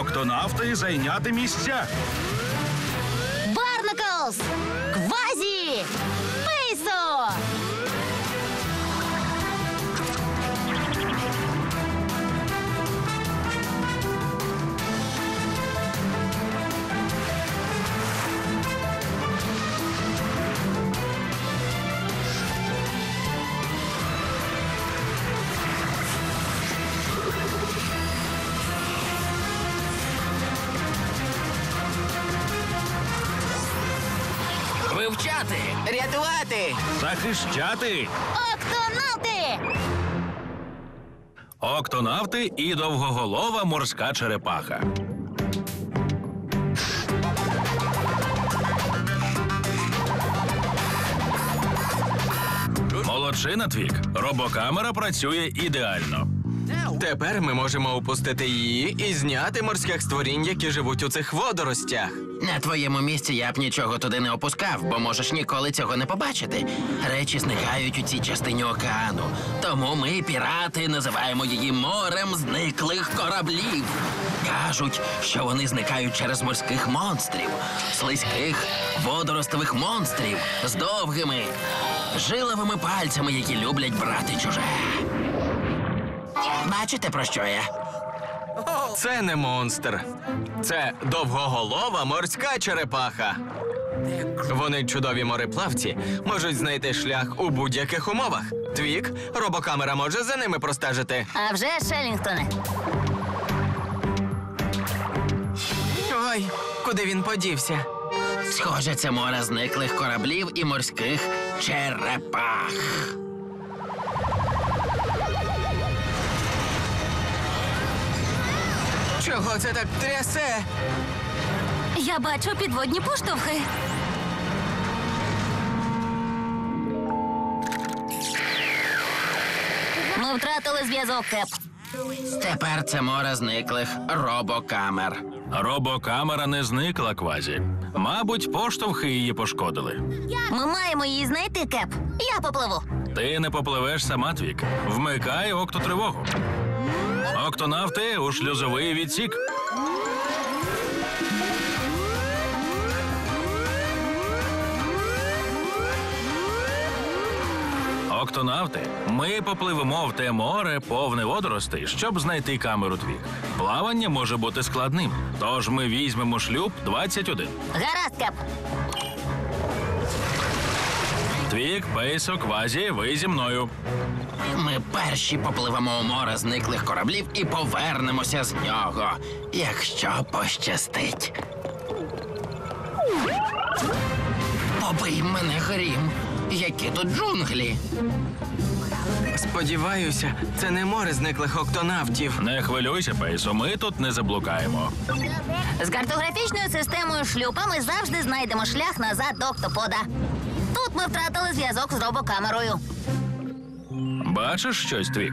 Октонавти зайняти місця. Барнаклс! Квазі! Рятувати! Захищати. Октонавти! Октонавти і довгоголова морська черепаха. Молодшина Твік. Робокамера працює ідеально. Тепер ми можемо опустити її і зняти морських створінь, які живуть у цих водоростях. На твоєму місці я б нічого туди не опускав, бо можеш ніколи цього не побачити. Речі зникають у цій частині океану. Тому ми, пірати, називаємо її морем зниклих кораблів. Кажуть, що вони зникають через морських монстрів, слизьких водоростових монстрів з довгими, жиловими пальцями, які люблять брати чуже. Бачите, про що я? Це не монстр. Це довгоголова морська черепаха. Вони чудові мореплавці, можуть знайти шлях у будь-яких умовах. Твік, робокамера може за ними простежити. А вже Шелінгтоне. Ой, куди він подівся? Схоже, це море зниклих кораблів і морських черепах. Чого це так трясе? Я бачу підводні поштовхи. Ми втратили зв'язок, Кеп. Тепер це море зниклих робокамер. Робокамера не зникла квазі. Мабуть, поштовхи її пошкодили. Ми маємо її знайти, Кеп. Я попливу. Ти не попливеш сама, Твік. Вмикай октотривогу. Октонавти у шлюзовий відсік. Октонавти, ми попливемо в те море повне водоростей, щоб знайти камеру Твік. Плавання може бути складним, тож ми візьмемо шлюб 21. Гаразд, Кеп. Твік, Пейсо, Квазі, ви зі мною. Ми перші попливемо у море зниклих кораблів і повернемося з нього, якщо пощастить. Побий мене грім. Які тут джунглі? Сподіваюся, це не море зниклих октонавтів. Не хвилюйся, Пейсо, ми тут не заблукаємо. З картографічною системою шлюпа ми завжди знайдемо шлях назад до октопода. Ми втратили зв'язок з робокамерою. Бачиш щось, Твік?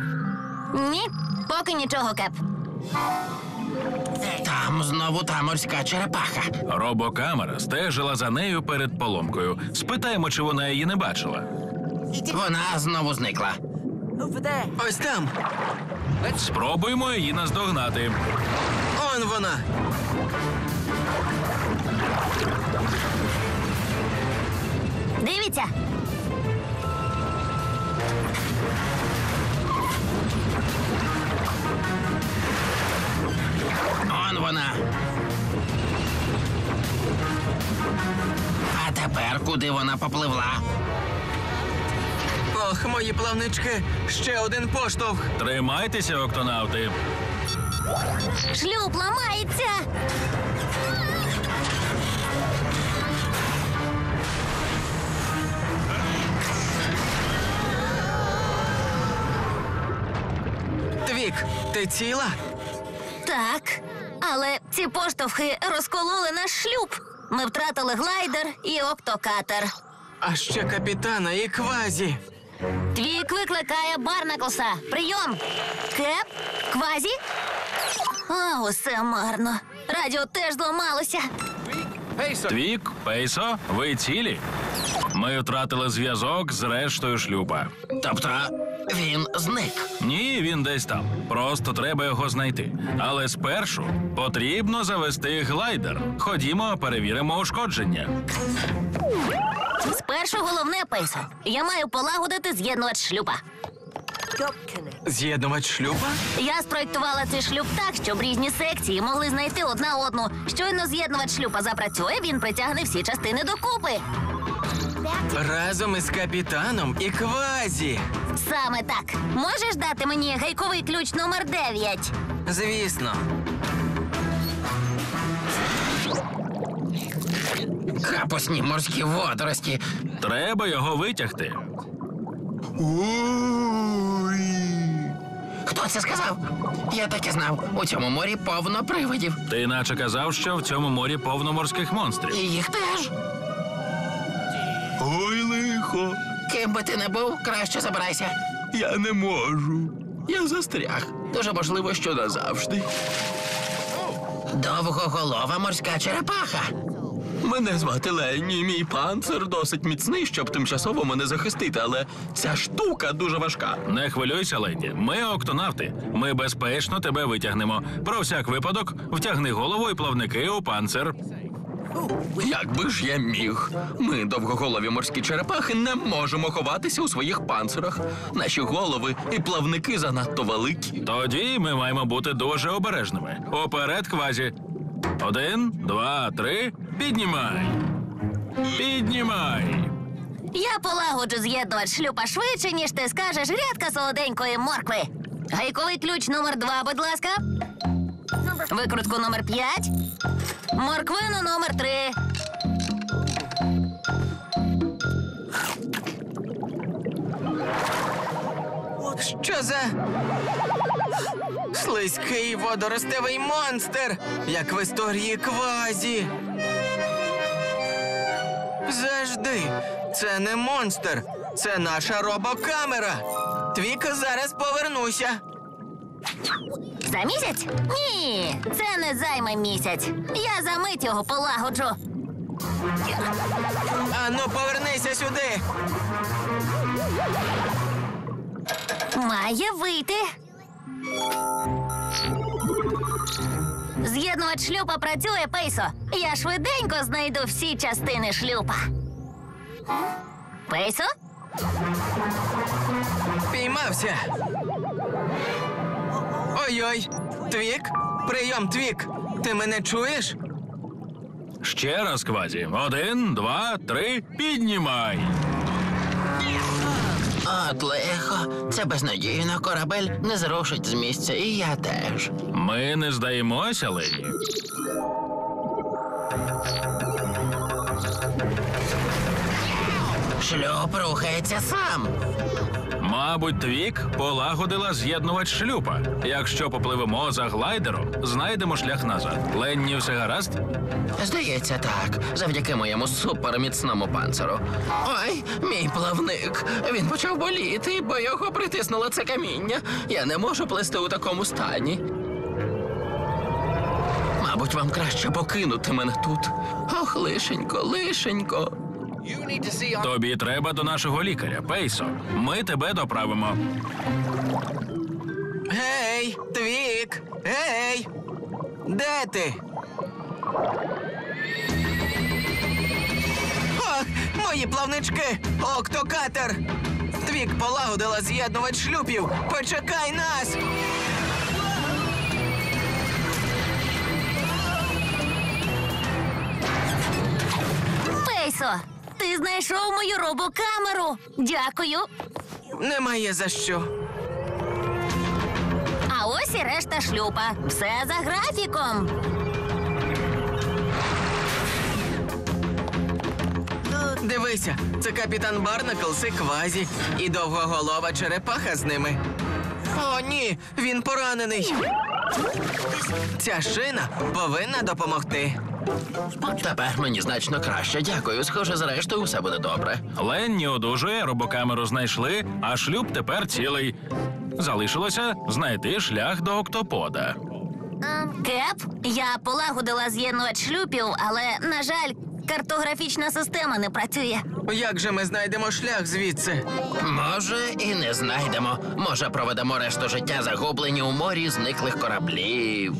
Ні, поки нічого, Кеп. Там знову та морська черепаха. Робокамера стежила за нею перед поломкою. Спитаємо, чи вона її не бачила. Вона знову зникла. Ось там. Спробуємо її наздогнати. Он вона. Дивіться. Он вона. А тепер куди вона попливла? Ох, мої плавнички. Ще один поштовх. Тримайтеся, октонавти. Шлюб ламається. Твік, ти ціла? Так, але ці поштовхи розкололи наш шлюб. Ми втратили глайдер і октокатер. А ще капітана і квазі. Твік викликає Барнаклса. Прийом. Кеп? Квазі? А, усе марно. Радіо теж зламалося. Твік, Пейсо, ви цілі? Ми втратили зв'язок з рештою шлюба. Тобто, Він зник. Ні, він десь там. Просто треба його знайти. Але спершу потрібно завести глайдер. Ходімо, перевіримо ушкодження. Спершу головне пейсо. Я маю полагодити з'єднувач шлюпа. З'єднувач шлюпа? Я спроектувала цей шлюп так, щоб різні секції могли знайти одна одну. Щойно з'єднувач шлюпа запрацює, він притягне всі частини докупи. Разом із капітаном і квазі. Саме так. Можеш дати мені гайковий ключ номер 9? Звісно. Капусні морські водорості. Треба його витягти. Хто це сказав? Я так і знав. У цьому морі повно привидів. Ти наче казав, що в цьому морі повно морських монстрів. І їх теж. Ой, лихо, Ким би ти не був, краще забирайся. я не можу. Я застряг. Дуже можливо, що назавжди. Довгоголова морська черепаха. Мене звати Ленні, мій панцир досить міцний, щоб тимчасово мене захистити, але ця штука дуже важка. Не хвилюйся, Ленді. Ми октонавти. Ми безпечно тебе витягнемо. Про всяк випадок втягни голову і плавники у панцир. Як би ж я міг? Ми, довгоголові морські черепахи, не можемо ховатися у своїх панцирах. Наші голови і плавники занадто великі. Тоді ми маємо бути дуже обережними. Уперед, квазі. Один, два, три. Піднімай. Піднімай. Я полагоджу з'єднувач шлюпа швидше, ніж ти скажеш рядка солоденької моркви. Гайковий ключ номер 2, будь ласка. Викрутку номер 5. Морквину номер 3. Що за слизький водоростевий монстр, як в історії квазі. Завжди, це не монстр, це наша робокамера. Твік зараз повернуся. За місяць? Ні, це не займе місяць. Я за мить його полагоджу. Ану, повернися сюди. Має вийти. З'єднувач шлюпа працює, Пейсо. Я швиденько знайду всі частини шлюпа. Пейсо? Піймався. Ой-ой, Твік, прийом, Твік. Ти мене чуєш? Ще раз, квазі. Один, два, три. Піднімай. От лихо, це безнадійно корабель не зрушить з місця, і я теж. Ми не здаємося, Лені. Шлюп рухається сам. Мабуть, Твік полагодила з'єднувач шлюпа. Якщо попливемо за глайдером, знайдемо шлях назад. Ленні, все гаразд? Здається, так, завдяки моєму суперміцному панциру. Ой, мій плавник. Він почав боліти, бо його притиснуло це каміння. Я не можу плисти у такому стані. Мабуть, вам краще покинути мене тут. Ох, лишенько, лишенько. Тобі треба до нашого лікаря, Пейсо. Ми тебе доправимо. Гей, Твік! Гей! Де ти? Ох, мої плавнички! Октокатер! Твік полагодила з'єднувач шлюпів! Почекай нас! Пейсо, ти знайшов мою робокамеру. Дякую. Немає за що. А ось і решта шлюпа. Все за графіком. Дивися, це капітан Барнаклс і Квазі, і довгоголова черепаха з ними. О, ні, він поранений. Ця шина повинна допомогти. Тепер мені значно краще. Дякую. Схоже, зрештою, все буде добре. Ленні одужує, робокамеру знайшли, а шлюб тепер цілий. Залишилося знайти шлях до октопода. Кеп, я полагодила з'єднувач шлюпів, але, на жаль, Картографічна система не працює. Як же ми знайдемо шлях звідси? Може, і не знайдемо. Може, проведемо решту життя загублені у морі зниклих кораблів.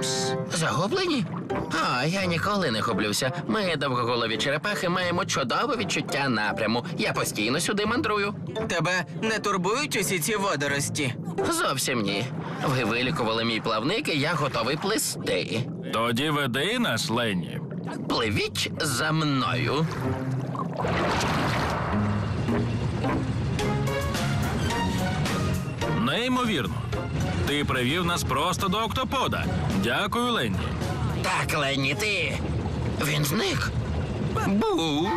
Пс, Загублені? А, я ніколи не гублюся. Ми, довгоголові черепахи, маємо чудове відчуття напряму. Я постійно сюди мандрую. Тебе не турбують усі ці водорості? Зовсім ні. Ви вилікували мій плавник, і я готовий плисти. Тоді веди нас, Ленні. Пливіть за мною. Неймовірно. Ти привів нас просто до октопода. Дякую, Ленні. Так, Ленні, ти. Він зник. Бу.